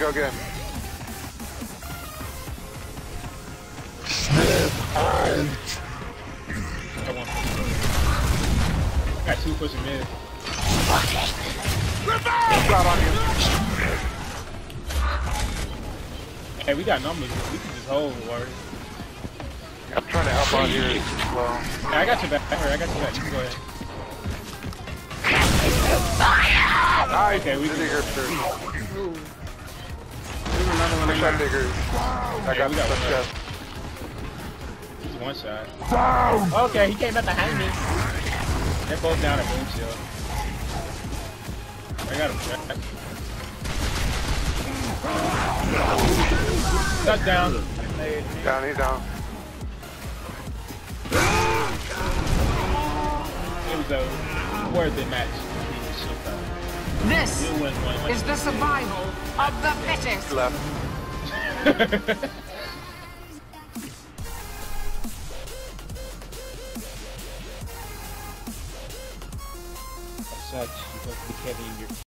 go get him. I want I got two pushing mid. Shot on you. Hey, we got numbers. We can just hold, word. I'm trying to help out here. Hey, I got your back. I got your back. You go ahead. Nice. Okay, we can- digger, sir. There's another one Push in that there. digger. I got we the got one. chest. He's one shot. Okay, he came up behind me. They're both down at boom shield. I got him back. Touchdown. Down, he's down. It was a worth it match. This It was is the survival of the fittest. Left. Such, you supposed to be in your